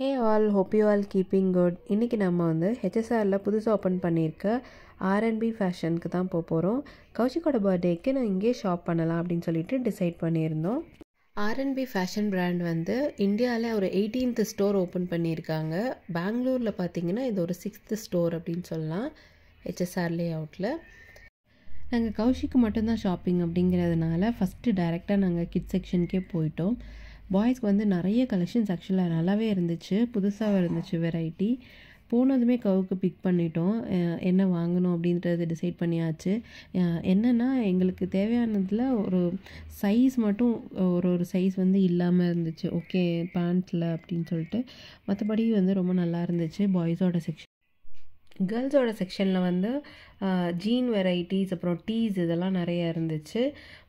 Hey all hope you all keeping good இன்றைக்கி நம்ம வந்து ஹெச்எஸ்ஆரில் புதுசாக ஓப்பன் பண்ணியிருக்க ஆர்என்பி ஃபேஷனுக்கு தான் போக போகிறோம் கௌஷிக்கோட பர்த்டேக்கு நான் இங்கேயே ஷாப் பண்ணலாம் அப்படின்னு சொல்லிட்டு டிசைட் பண்ணியிருந்தோம். ஆர்என்பி ஃபேஷன் பிராண்ட் வந்து இந்தியாவில் ஒரு எயிட்டீன்த் ஸ்டோர் ஓப்பன் பண்ணியிருக்காங்க. பெங்களூரில் பார்த்தீங்கன்னா இது ஒரு சிக்ஸ்த்து ஸ்டோர் அப்படின்னு சொல்லலாம் ஹெச்எஸ்ஆர் லே அவுட்டில் நாங்கள் கௌஷிக்கு மட்டும்தான் ஷாப்பிங் அப்படிங்கிறதுனால ஃபஸ்ட்டு டைரெக்டாக நாங்கள் கிட் செக்ஷனுக்கே போயிட்டோம். பாய்ஸ்க்கு வந்து நிறைய கலெக்ஷன்ஸ் ஆக்சுவலாக நல்லாவே இருந்துச்சு. புதுசாக இருந்துச்சு வெரைட்டி போனதுமே கவுக்கு பிக் பண்ணிட்டோம். என்ன வாங்கணும் அப்படின்றத டிசைட் பண்ணியாச்சு. என்னென்னா எங்களுக்கு தேவையானதில் ஒரு சைஸ் மட்டும் ஒரு ஒரு சைஸ் வந்து இல்லாமல் இருந்துச்சு. ஓகே பேண்ட்ஸில் அப்படின்னு சொல்லிட்டு. மற்றபடி வந்து ரொம்ப நல்லா இருந்துச்சு. பாய்ஸோட செக்ஷன் கேர்ள்ஸோட செக்ஷனில் வந்து ஜீன் வெரைட்டிஸ் அப்புறம் டீஸ் இதெல்லாம் நிறைய இருந்துச்சு.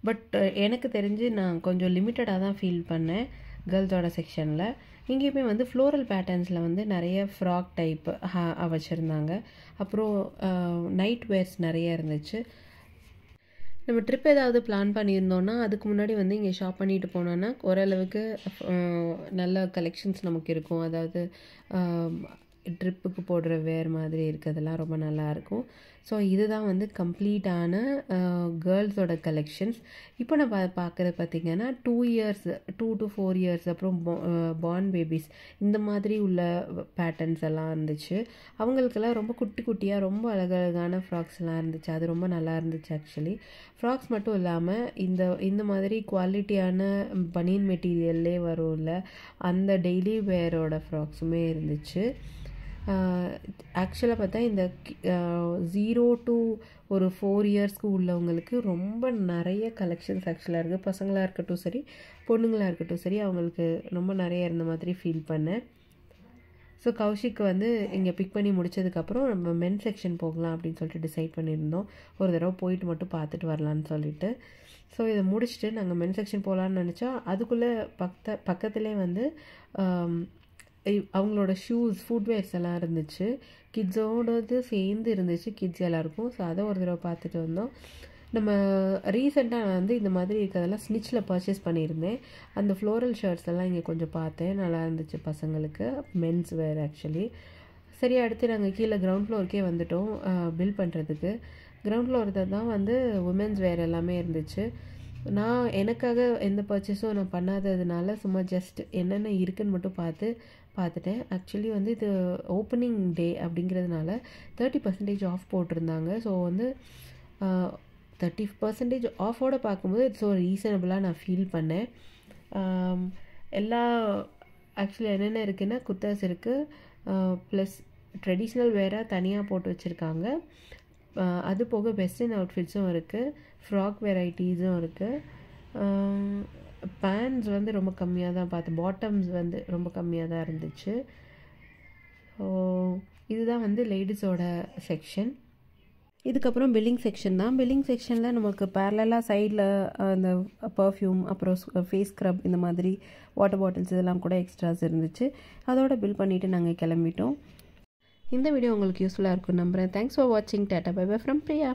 பட் எனக்கு தெரிஞ்சு நான் கொஞ்சம் லிமிட்டடாக தான் ஃபீல் பண்ணேன் கேர்ள்ஸோட செக்ஷனில் இங்கேயுமே வந்து ஃப்ளோரல் பேட்டர்ன்ஸில் வந்து நிறைய ஃப்ராக் டைப் வச்சுருந்தாங்க. அப்புறம் நைட் வேர்ஸ் நிறைய இருந்துச்சு. நம்ம ட்ரிப் ஏதாவது பிளான் பண்ணியிருந்தோன்னா அதுக்கு முன்னாடி வந்து இங்கே ஷாப் பண்ணிட்டு போனோன்னா ஓரளவுக்கு நல்ல கலெக்ஷன்ஸ் நமக்கு இருக்கும். அதாவது ட்ரிப்புக்கு போடுற வேர் மாதிரி இருக்கிறதெல்லாம் ரொம்ப நல்லாயிருக்கும் ஸோ இதுதான் வந்து கம்ப்ளீட்டான கேர்ள்ஸோட கலெக்ஷன்ஸ் இப்போ நான் பா பார்க்குறது பார்த்திங்கன்னா two years two to four years அப்புறம் பார்ன் பேபிஸ் இந்த மாதிரி உள்ள பேட்டர்ன்ஸ் எல்லாம் இருந்துச்சு. அவங்களுக்கெல்லாம் ரொம்ப குட்டி குட்டியாக ரொம்ப அழகழகான ஃப்ராக்ஸ்லாம் இருந்துச்சு. அது ரொம்ப நல்லா இருந்துச்சு ஆக்சுவலி ஃப்ராக்ஸ் மட்டும் இல்லாமல் இந்த இந்த மாதிரி குவாலிட்டியான பனியன் மெட்டீரியல்லே வரும்ல அந்த டெய்லி வேரோட ஃப்ராக்ஸுமே இருந்துச்சு. ஆக்சுவலாக பார்த்தா இந்த ஜீரோ டு ஒரு ஃபோர் இயர்ஸ்க்கு உள்ளவங்களுக்கு ரொம்ப நிறைய கலெக்ஷன்ஸ் ஆக்சுவலாக இருக்குது பசங்களாக இருக்கட்டும் சரி பொண்ணுங்களாக இருக்கட்டும் சரி அவங்களுக்கு ரொம்ப நிறைய இருந்த மாதிரி ஃபீல் பண்ணேன். ஸோ கௌஷிக் வந்து இங்கே பிக் பண்ணி முடிச்சதுக்கப்புறம் நம்ம மென் செக்ஷன் போகலாம் அப்படின்னு சொல்லிட்டு டிசைட் பண்ணியிருந்தோம். ஒரு தடவை போயிட்டு மட்டும் பார்த்துட்டு வரலான்னு சொல்லிட்டு. ஸோ இதை முடிச்சுட்டு நாங்கள் மென் செக்ஷன் போகலான்னு நினச்சா அதுக்குள்ளே பக்கத்த பக்கத்துலேயே வந்து அவங்களோட ஷூஸ் ஃபுட்வேர்ஸ் எல்லாம் இருந்துச்சு. கிட்ஸோடது சேர்ந்து இருந்துச்சு கிட்ஸ் எல்லாருக்கும். ஸோ அதை ஒரு தடவை பார்த்துட்டு வந்தோம். நம்ம ரீசெண்டாக நான் வந்து இந்த மாதிரி இருக்கிறதெல்லாம் ஸ்னிச்சில் பர்ச்சேஸ் பண்ணியிருந்தேன். அந்த ஃப்ளோரல் ஷர்ட்ஸ் எல்லாம் இங்கே கொஞ்சம் பார்த்தேன். நல்லா இருந்துச்சு பசங்களுக்கு. மென்ஸ் வேர் ஆக்சுவலி சரி அடுத்து நாங்கள் கீழே கிரவுண்ட் ஃப்ளோருக்கே வந்துட்டோம். பில் பண்ணுறதுக்கு கிரவுண்ட் ஃப்ளோர் தான் வந்து உமன்ஸ் வேர் எல்லாமே இருந்துச்சு. நான் எனக்காக எந்த பர்ச்சேஸும் நான் பண்ணாததுனால சும்மா ஜஸ்ட் என்னென்ன இருக்குன்னு மட்டும் பார்த்து பார்த்துட்டேன். ஆக்சுவலி வந்து இது ஓப்பனிங் டே அப்படிங்கிறதுனால தேர்ட்டி பர்சன்டேஜ் ஆஃப் போட்டிருந்தாங்க. ஸோ வந்து தேர்ட்டி பர்சன்டேஜ் ஆஃபோட பார்க்கும்போது இட்ஸ் ஸோ ரீசனபிளாக நான் ஃபீல் பண்ணேன். எல்லா ஆக்சுவலி என்னென்ன இருக்குன்னா குர்தாஸ் இருக்குது ப்ளஸ் ட்ரெடிஷ்னல் வேராக தனியாக போட்டு வச்சுருக்காங்க. அது போக வெஸ்டர்ன் அவுட்ஃபிட்ஸும் இருக்குது ஃப்ராக் வெரைட்டிஸும் இருக்குது பேண்ட்ஸ் வந்து ரொம்ப கம்மியாக தான் பார்த்தேன். பாட்டம்ஸ் வந்து ரொம்ப கம்மியாக தான் இருந்துச்சு. ஸோ இதுதான் வந்து லேடிஸோட செக்ஷன் இதுக்கப்புறம் பில்லிங் செக்ஷன் தான். பில்லிங் செக்ஷனில் நமக்கு பேரலாக சைடில் அந்த பர்ஃப்யூம் அப்புறம் ஃபேஸ் ஸ்க்ரப் இந்த மாதிரி வாட்டர் பாட்டில்ஸ் இதெல்லாம் கூட எக்ஸ்ட்ராஸ் இருந்துச்சு. அதோட பில் பண்ணிவிட்டு நாங்கள் கிளம்பிட்டோம். இந்த வீடியோ உங்களுக்கு யூஸ்ஃபுல்லாக இருக்கும் நம்புகிறேன் தேங்க்ஸ் ஃபார் வாட்சிங் tata bye bye from Priya